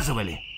заказывали?